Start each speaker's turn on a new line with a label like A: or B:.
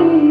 A: you.